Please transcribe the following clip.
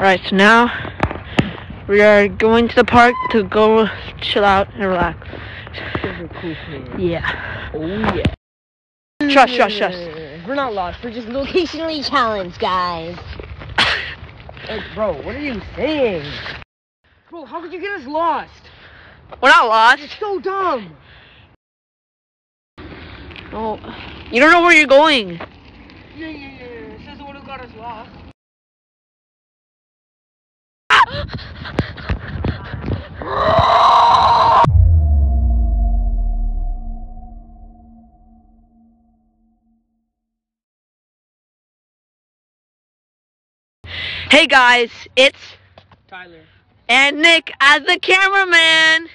Right, so now we are going to the park to go chill out and relax. Cool yeah. Oh yeah. Trust, trust, trust. We're not lost. We're just locationally challenged, guys. Hey, bro, what are you saying? Bro, how could you get us lost? We're not lost. You're so dumb. Oh, you don't know where you're going. Yeah, yeah, yeah. It says it would have got us lost. Hey guys, it's Tyler. and Nick as the cameraman.